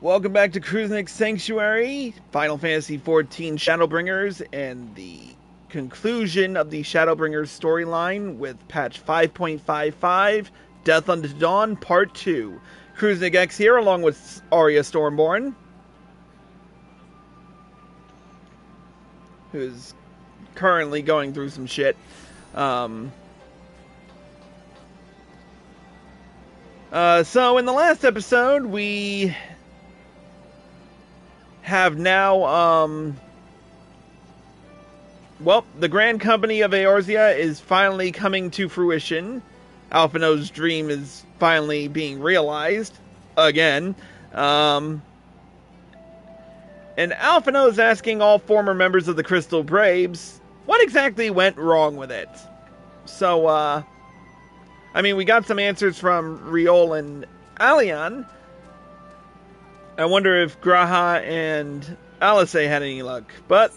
Welcome back to Crusnik Sanctuary, Final Fantasy XIV Shadowbringers, and the conclusion of the Shadowbringers storyline with patch 5.55, Death Unto Dawn Part 2. Crusnik X here, along with Arya Stormborn, who's currently going through some shit. Um, uh, so, in the last episode, we have now, um, well, the Grand Company of Eorzea is finally coming to fruition. Alphinaud's dream is finally being realized again. Um, and Alphinaud is asking all former members of the Crystal Braves what exactly went wrong with it. So, uh, I mean, we got some answers from Riol and Alian, I wonder if G'raha and Alice had any luck, but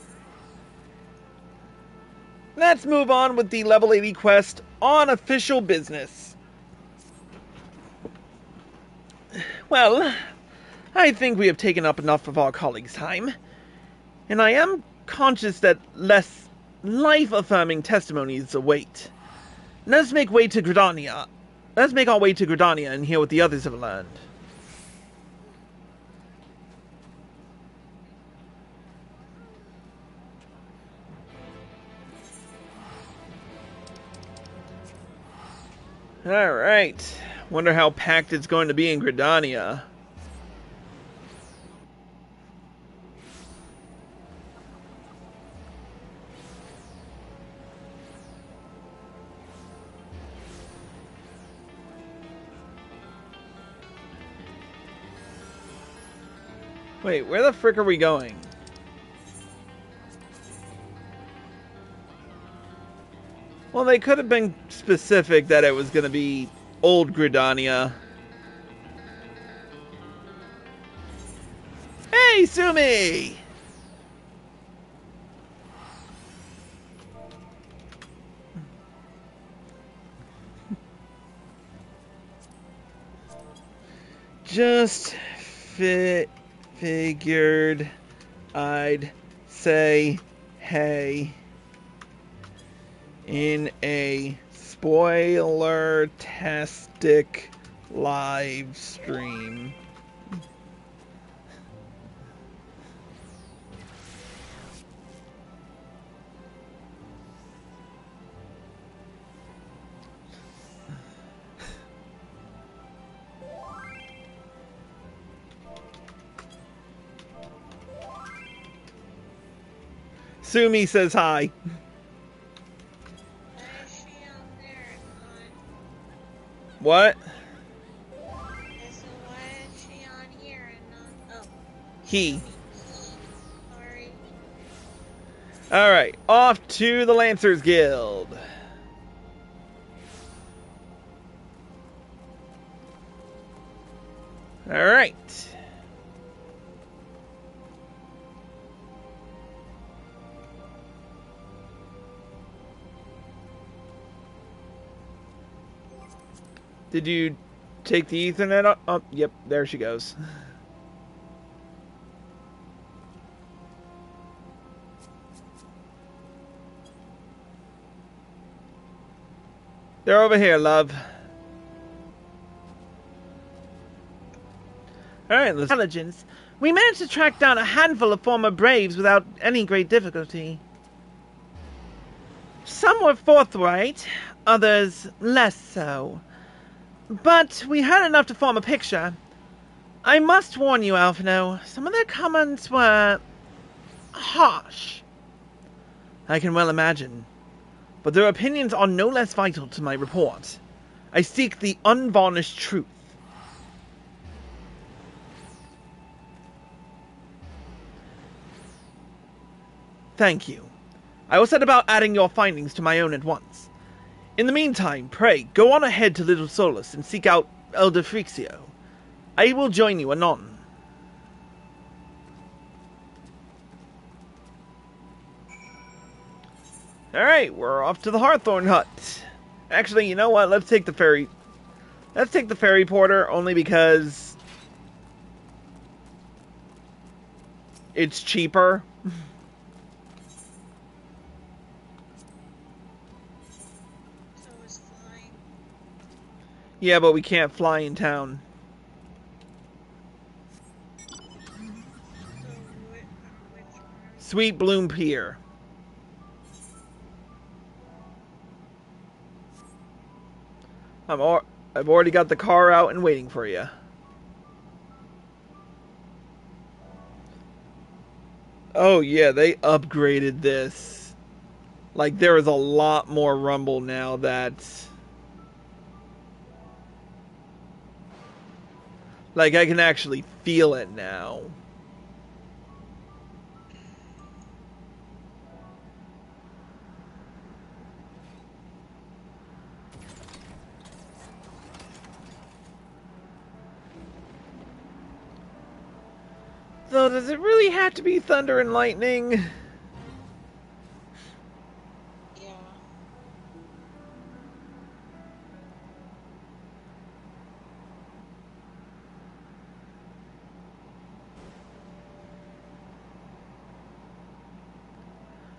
let's move on with the level 80 quest on official business. Well, I think we have taken up enough of our colleagues' time, and I am conscious that less life-affirming testimonies await. Let's make way to Gridania. Let's make our way to Gridania and hear what the others have learned. Alright. Wonder how packed it's going to be in Gridania. Wait, where the frick are we going? Well, they could have been specific that it was going to be old Gridania. Hey, Sumi! Just fi figured I'd say hey in a spoiler tastic live stream. Sumi says hi. The Lancers Guild. Alright. Did you take the Aethernet up? Oh, yep, there she goes. They're over here, love. Alright, let's... Intelligence. We managed to track down a handful of former Braves without any great difficulty. Some were forthright, others less so. But we had enough to form a picture. I must warn you, Alphinaud, some of their comments were... harsh. I can well imagine. But their opinions are no less vital to my report. I seek the unvarnished truth. Thank you. I will set about adding your findings to my own at once. In the meantime, pray, go on ahead to Little Solace and seek out Elder Frixio. I will join you anon. Alright, we're off to the Hawthorne Hut. Actually, you know what? Let's take the ferry. Let's take the ferry porter only because It's cheaper. Yeah, but we can't fly in town. Sweet Bloom Pier. I'm al- I've already got the car out and waiting for you. Oh yeah, they upgraded this. Like there is a lot more rumble now that like I can actually feel it now. Does it really have to be thunder and lightning?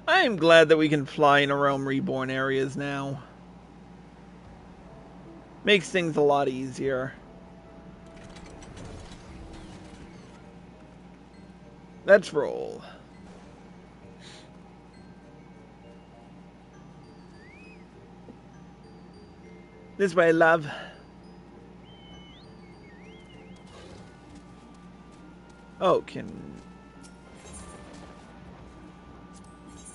I am glad that we can fly in our own reborn areas now. Makes things a lot easier. Let's roll. This way, love. Oh, can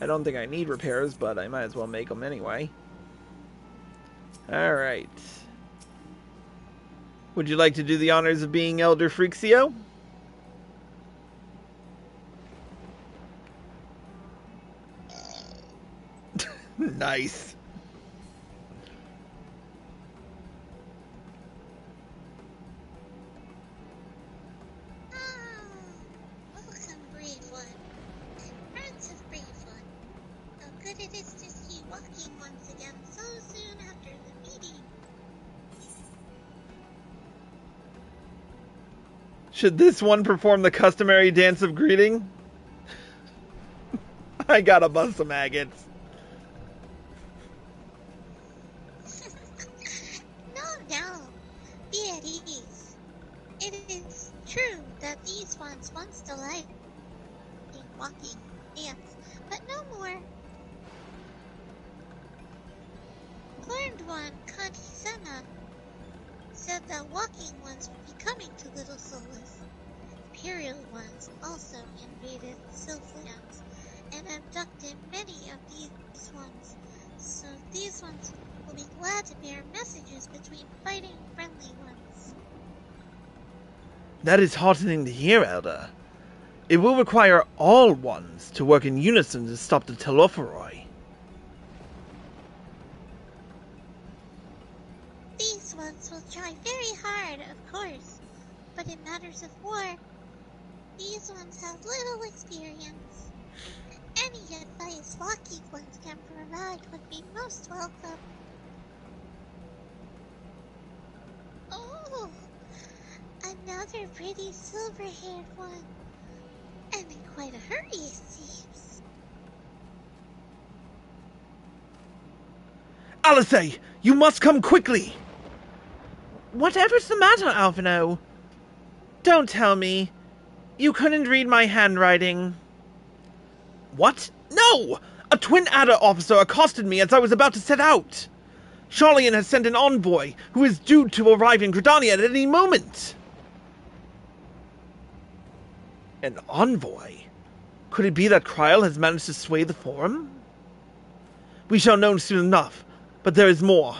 I don't think I need repairs, but I might as well make them anyway. Alright. Would you like to do the honors of being Elder Freaksio? nice. Ah, welcome, brave one. Friends of brave one. How good it is to see you walking once again so soon after the meeting. Should this one perform the customary dance of greeting? I got a bust of maggots. That is heartening to hear, Elder. It will require all ones to work in unison to stop the Telophoroi. These ones will try very hard, of course, but in matters of war, these ones have little experience. Any advice walking ones can provide would be most welcome. Oh, another pretty silver-haired one. And in quite a hurry, it seems. Alisaie, you must come quickly! Whatever's the matter, Alphinaud? Don't tell me. You couldn't read my handwriting. What? No! A Twin Adder officer accosted me as I was about to set out. Sharlayan has sent an envoy who is due to arrive in Gridania at any moment. An envoy? Could it be that Krile has managed to sway the Forum? We shall know soon enough, but there is more.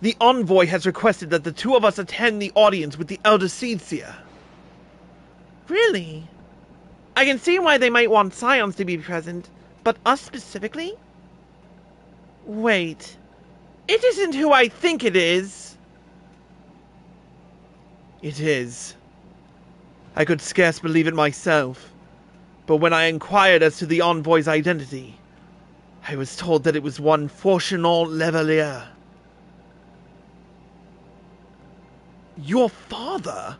The envoy has requested that the two of us attend the audience with the Elder Seedseer. Really? I can see why they might want Scions to be present, but us specifically? Wait. It isn't who I think it is. It is. I could scarce believe it myself, but when I inquired as to the envoy's identity, I was told that it was one Fourchenault Leveilleur. Your father?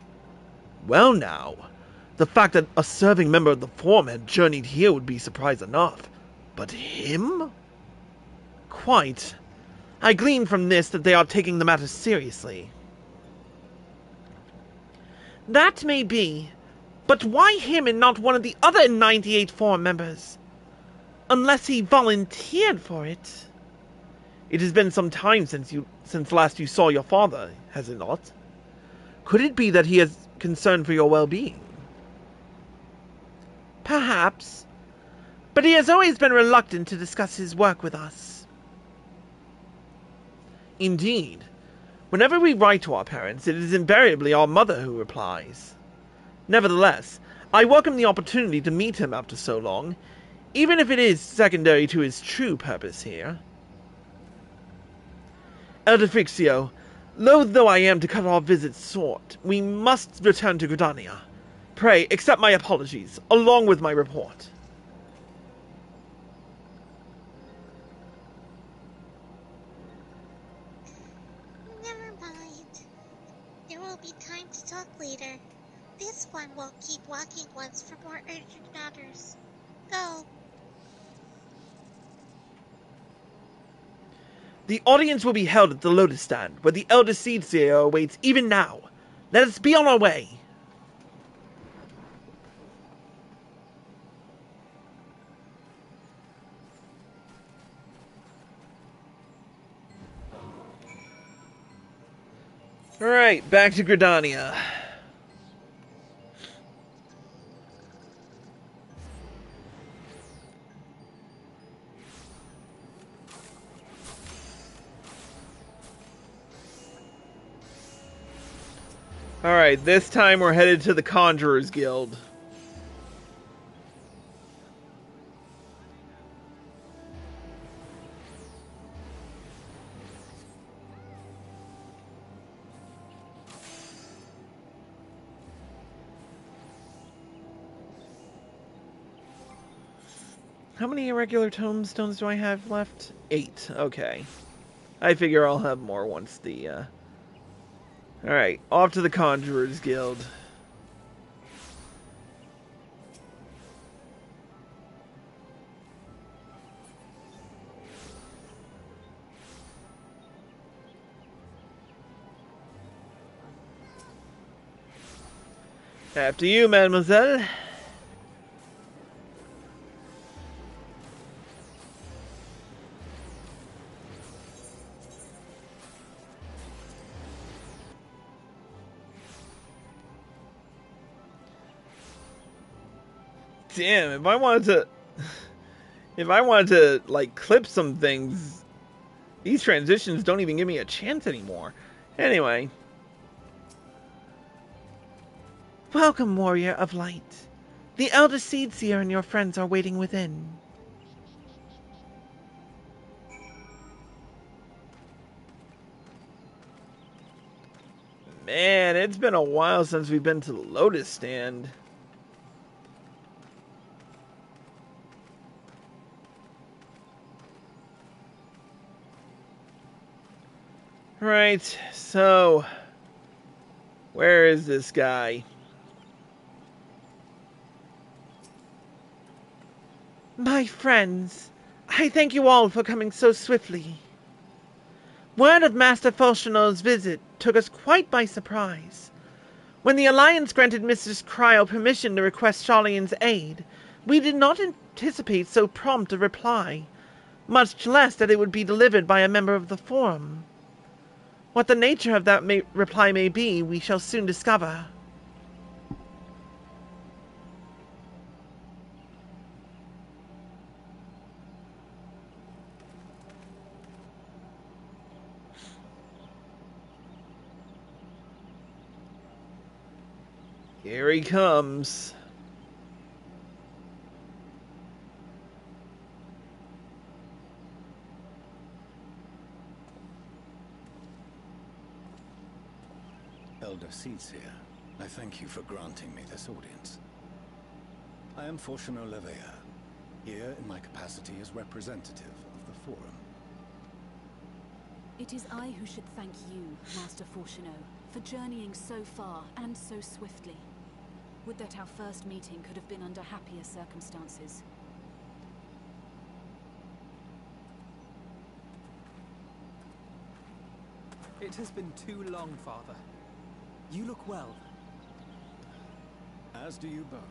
Well now, The fact that a serving member of the Forum had journeyed here would be surprise enough. But him? Quite. I glean from this that they are taking the matter seriously. That may be, but why him and not one of the other 98 Forum members? Unless he volunteered for it. It has been some time since you since last you saw your father, has it not? Could it be that he has concern for your well-being? Perhaps. But he has always been reluctant to discuss his work with us. Indeed. Whenever we write to our parents, it is invariably our mother who replies. Nevertheless, I welcome the opportunity to meet him after so long, even if it is secondary to his true purpose here. Elder Frixio, loath though I am to cut our visit short, we must return to Gridania. Pray, accept my apologies, along with my report. Never mind. There will be time to talk later. This one will keep walking once for more urgent matters. Go. The audience will be held at the Lotus Stand, where the Elder Seed Seer awaits even now. Let us be on our way. Alright, back to Gridania. Alright, this time we're headed to the Conjurer's Guild. How many irregular tomestones do I have left? Eight. Okay. I figure I'll have more once the, uh... Alright, off to the Conjurer's Guild. After you, mademoiselle. Damn, if I wanted to if I wanted to like clip some things, these transitions don't even give me a chance anymore. Anyway, Welcome, warrior of light. The Elder Seed Seer and your friends are waiting within. man, it's been a while since we've been to the Lotus Stand. Right, so where is this guy? My friends, I thank you all for coming so swiftly. Word of Master Fourchenault's visit took us quite by surprise. When the Alliance granted Mistress Krile permission to request Sharlayan's aid, we did not anticipate so prompt a reply, much less that it would be delivered by a member of the Forum. What the nature of that may- reply may be, we shall soon discover. Here he comes. Elder Seedseer, I thank you for granting me this audience. I am Fourchenault Leveilleur, here in my capacity as representative of the Forum. It is I who should thank you, Master Fourchenault, for journeying so far and so swiftly. Would that our first meeting could have been under happier circumstances. It has been too long, Father. You look well. As do you both.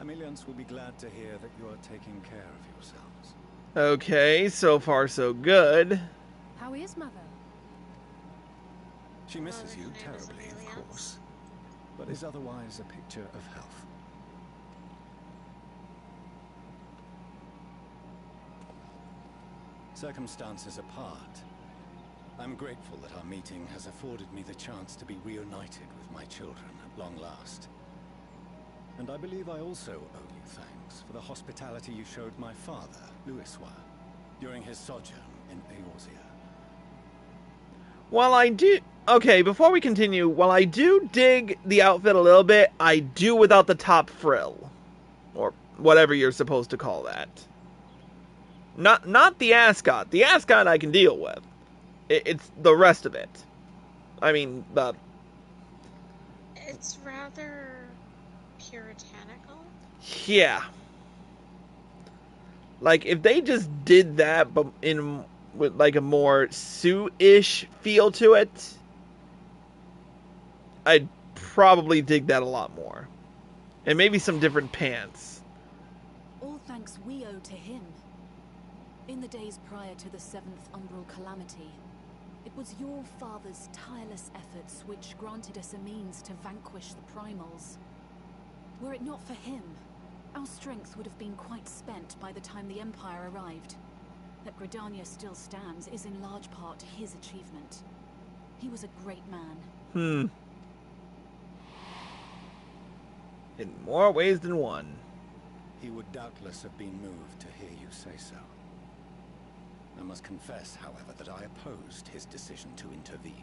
Ameliance will be glad to hear that you are taking care of yourselves. Okay, so far so good. How is Mother? She misses you Mother's name is terribly, of course, but is otherwise a picture of health. Circumstances apart, I'm grateful that our meeting has afforded me the chance to be reunited with my children at long last. And I believe I also owe you thanks for the hospitality you showed my father, Louisoix, during his sojourn in Eorzea. While I do. Okay, before we continue, while I do dig the outfit a little bit, I do without the top frill. Or whatever you're supposed to call that. Not not the ascot. The ascot I can deal with. It, it's the rest of it. I mean, the It's rather puritanical. yeah. Like if they just did that, but in with like a more suit-ish feel to it, I'd probably dig that a lot more, and maybe some different pants. All thanks we owe to him. In the days prior to the Seventh Umbral Calamity, it was your father's tireless efforts which granted us a means to vanquish the Primals. Were it not for him, our strength would have been quite spent by the time the Empire arrived. That Gridania still stands is in large part his achievement. He was a great man. Hmm. In more ways than one. He would doubtless have been moved to hear you say so. I must confess, however, that I opposed his decision to intervene.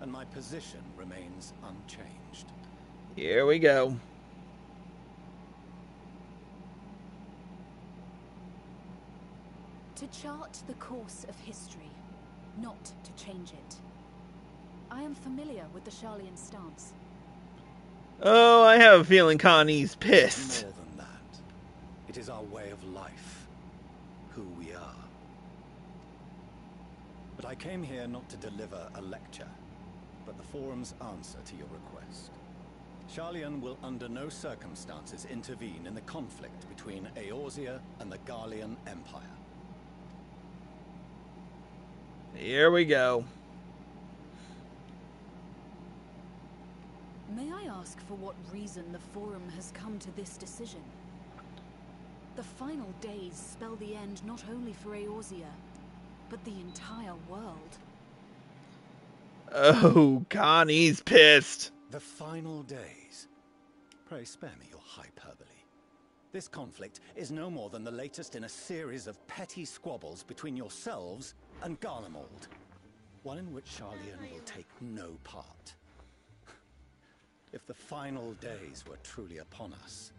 And my position remains unchanged. Here we go. To chart the course of history, not to change it. I am familiar with the Sharlayan stance. Oh, I have a feeling Connie's pissed. more than that. It is our way of life. Who we are. But I came here not to deliver a lecture, but the Forum's answer to your request. Sharlayan will under no circumstances intervene in the conflict between Eorzea and the Garlean Empire. Here we go. May I ask for what reason the Forum has come to this decision? The final days spell the end not only for Eorzea, but the entire world. Oh, Connie's pissed. The final days. Pray spare me your hyperbole. This conflict is no more than the latest in a series of petty squabbles between yourselves and Garlemald. One in which Sharlayan will take no part. If the final days were truly upon us,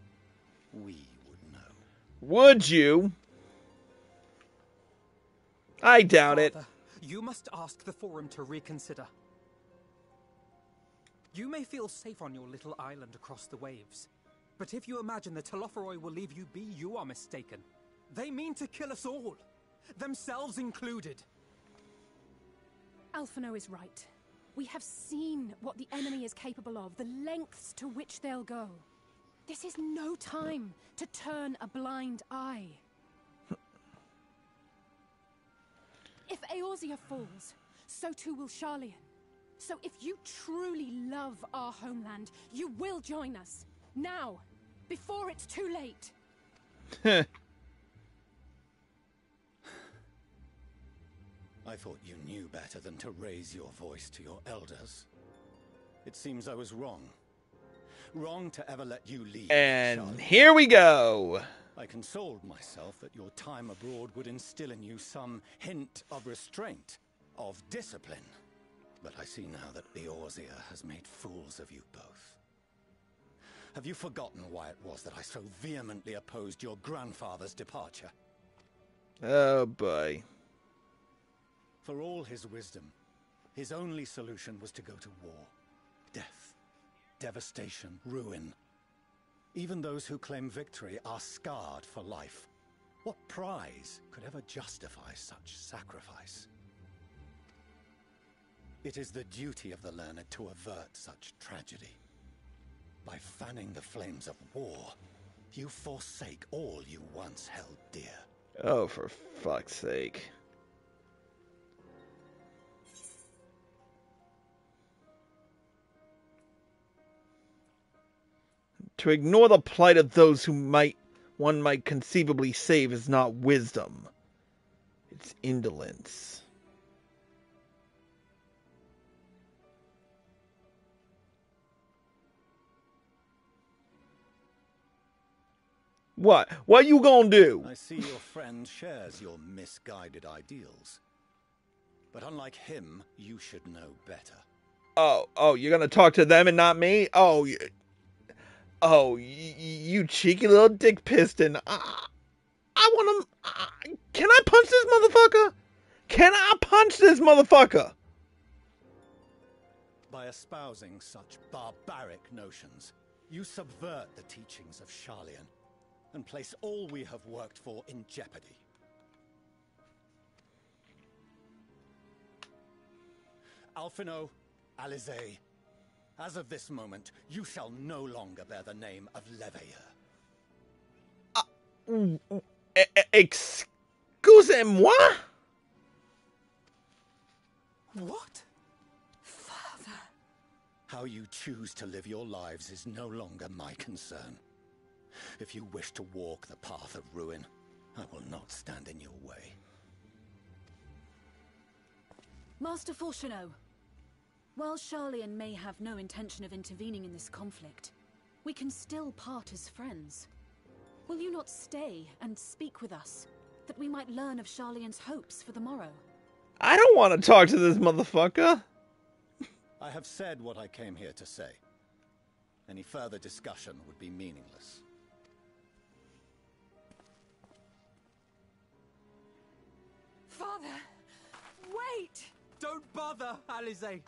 we would know. Would you? I doubt it. You must ask the Forum to reconsider. You may feel safe on your little island across the waves, but if you imagine that Telophoroi will leave you be, you are mistaken. They mean to kill us all, themselves included. Alphinaud is right. We have seen what the enemy is capable of, the lengths to which they'll go. This is no time to turn a blind eye. If Eorzea falls, so too will Sharlayan. So if you truly love our homeland, you will join us. Now, before it's too late. I thought you knew better than to raise your voice to your elders. It seems I was wrong. Wrong to ever let you leave. and Charlotte. here we go. I consoled myself that your time abroad would instill in you some hint of restraint, of discipline. But I see now that Eorzea has made fools of you both. Have you forgotten why it was that I so vehemently opposed your grandfather's departure? Oh boy. For all his wisdom, his only solution was to go to war. Death. devastation, ruin. Even those who claim victory are scarred for life. What prize could ever justify such sacrifice? It is the duty of the learned to avert such tragedy. By fanning the flames of war, you forsake all you once held dear. Oh, for fuck's sake. To ignore the plight of those who might one might conceivably save is not wisdom. It's indolence. What? What you gonna do? I see your friend shares your misguided ideals. But unlike him, you should know better. Oh, oh, you're gonna talk to them and not me? Oh, oh, you, cheeky little dick piston. I, I want to. Can I punch this motherfucker? Can I punch this motherfucker? By espousing such barbaric notions, you subvert the teachings of Sharlayan and place all we have worked for in jeopardy. Alphinaud, Alisaie, as of this moment, you shall no longer bear the name of Leveilleur. Uh, excusez-moi? What? Father. How you choose to live your lives is no longer my concern. If you wish to walk the path of ruin, I will not stand in your way. Master Fourchenault, while Sharlayan may have no intention of intervening in this conflict, we can still part as friends. Will you not stay and speak with us, that we might learn of Sharlayan's hopes for the morrow? I don't want to talk to this motherfucker. I have said what I came here to say. Any further discussion would be meaningless. Father! Wait! Don't bother, Alisaie!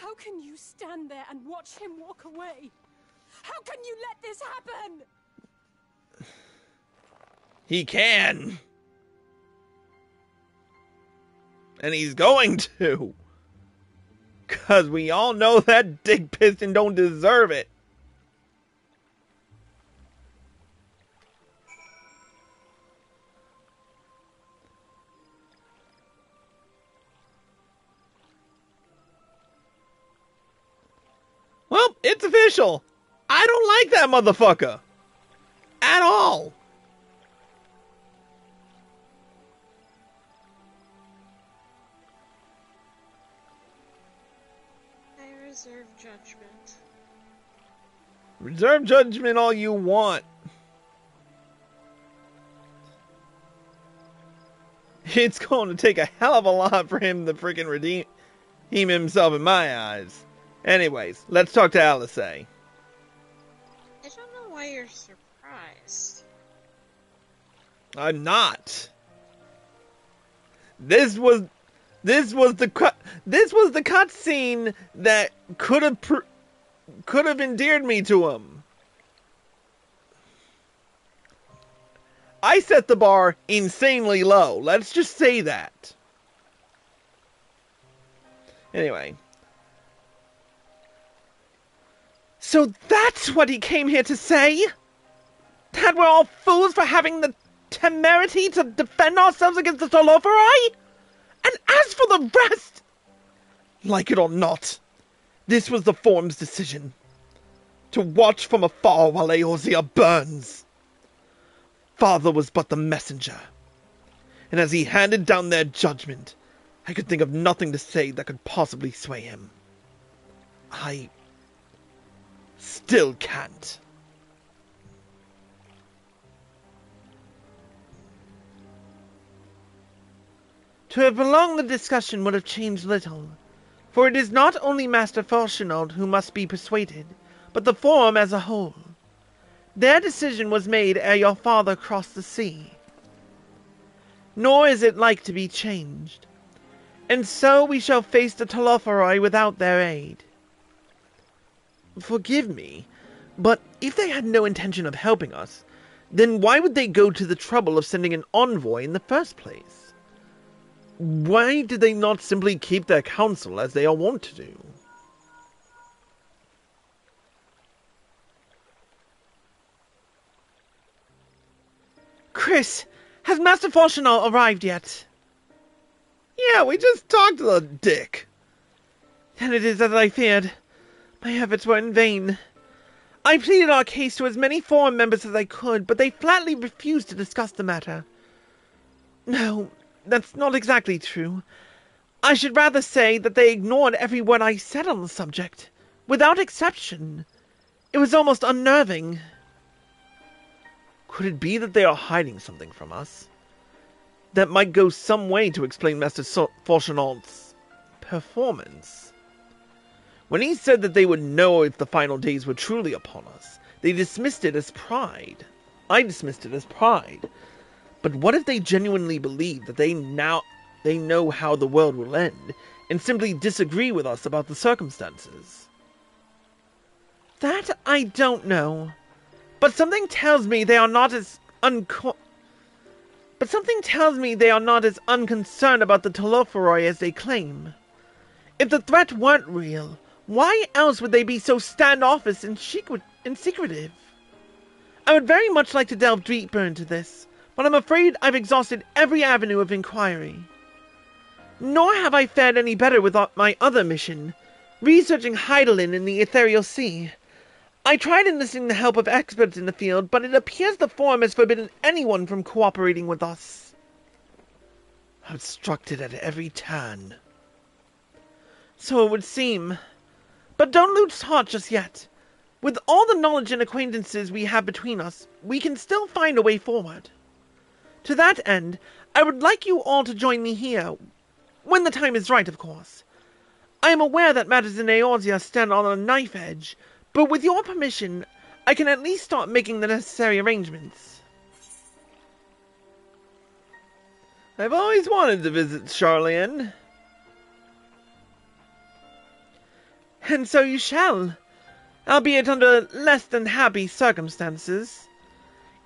How can you stand there and watch him walk away? How can you let this happen? He can. And he's going to. Cause we all know that Dick Piston don't deserve it. It's official. I don't like that motherfucker. At all. I reserve judgment. Reserve judgment all you want. It's going to take a hell of a lot for him to freaking redeem redeem himself in my eyes. Anyways, let's talk to Alisaie. I don't know why you're surprised. I'm not. This was this was the cut this was the cutscene that could have pr- could have endeared me to him. I set the bar insanely low. Let's just say that. Anyway. So that's what he came here to say? That we're all fools for having the temerity to defend ourselves against the Telophoroi? And as for the rest, like it or not, this was the Forum's decision. To watch from afar while Eorzea burns. Father was but the messenger. And as he handed down their judgment, I could think of nothing to say that could possibly sway him. I still can't. To have prolonged the discussion would have changed little, for it is not only Master Fourchenault who must be persuaded, but the Forum as a whole. Their decision was made ere your father crossed the sea. Nor is it like to be changed. And so we shall face the Telophoroi without their aid. Forgive me, but if they had no intention of helping us, then why would they go to the trouble of sending an envoy in the first place? Why did they not simply keep their counsel as they are wont to do? Chris, has Master Fourchenault arrived yet? Yeah, we just talked to the dick. Then it is as I feared. My efforts were in vain. I pleaded our case to as many forum members as I could, but they flatly refused to discuss the matter. No, that's not exactly true. I should rather say that they ignored every word I said on the subject, without exception. It was almost unnerving. Could it be that they are hiding something from us? That might go some way to explain Master so- performance. When he said that they would know if the final days were truly upon us, they dismissed it as pride. I dismissed it as pride. But what if they genuinely believe that they now they know how the world will end and simply disagree with us about the circumstances? That I don't know. But something tells me they are not as unco- But something tells me they are not as unconcerned about the Telophoroi as they claim. If the threat weren't real, why else would they be so standoffish and, and secretive? I would very much like to delve deeper into this, but I'm afraid I've exhausted every avenue of inquiry. Nor have I fared any better with my other mission, researching Hydaelyn in the Aetherial Sea. I tried enlisting the help of experts in the field, but it appears the Forum has forbidden anyone from cooperating with us. Obstructed at every turn. So it would seem. But don't lose heart just yet. With all the knowledge and acquaintances we have between us, we can still find a way forward. To that end, I would like you all to join me here. When the time is right, of course. I am aware that matters in Eorzea stand on a knife edge, but with your permission, I can at least start making the necessary arrangements. I've always wanted to visit Sharlayan. And so you shall, albeit under less than happy circumstances.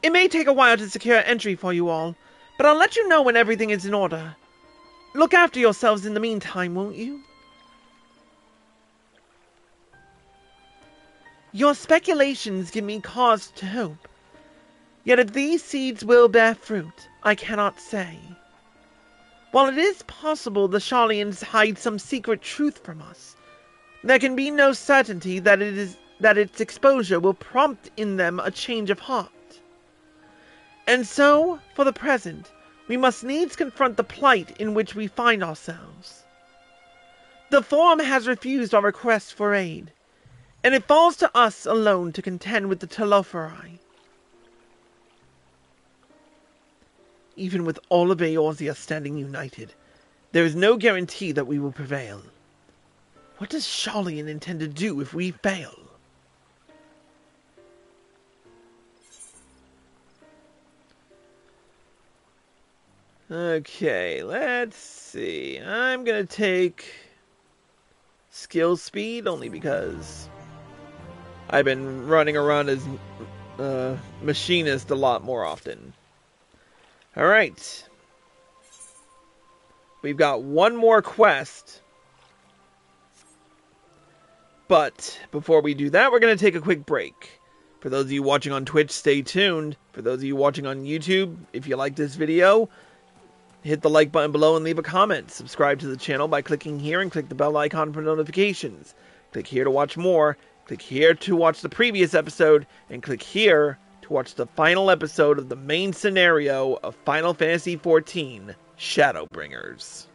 It may take a while to secure entry for you all, but I'll let you know when everything is in order. Look after yourselves in the meantime, won't you? Your speculations give me cause to hope. Yet if these seeds will bear fruit, I cannot say. While it is possible the Sharlayans hide some secret truth from us, there can be no certainty that it is that its exposure will prompt in them a change of heart. And so, for the present, we must needs confront the plight in which we find ourselves. The Forum has refused our request for aid, and it falls to us alone to contend with the Telophoroi. Even with all of Eorzea standing united, there is no guarantee that we will prevail. What does Sharlayan intend to do if we fail? Okay, let's see. I'm gonna take skill speed only because I've been running around as uh, machinist a lot more often. Alright. We've got one more quest but before we do that, we're going to take a quick break. For those of you watching on Twitch, stay tuned. For those of you watching on YouTube, if you like this video, hit the like button below and leave a comment. Subscribe to the channel by clicking here and click the bell icon for notifications. Click here to watch more. Click here to watch the previous episode. And click here to watch the final episode of the main scenario of Final Fantasy XIV Shadowbringers.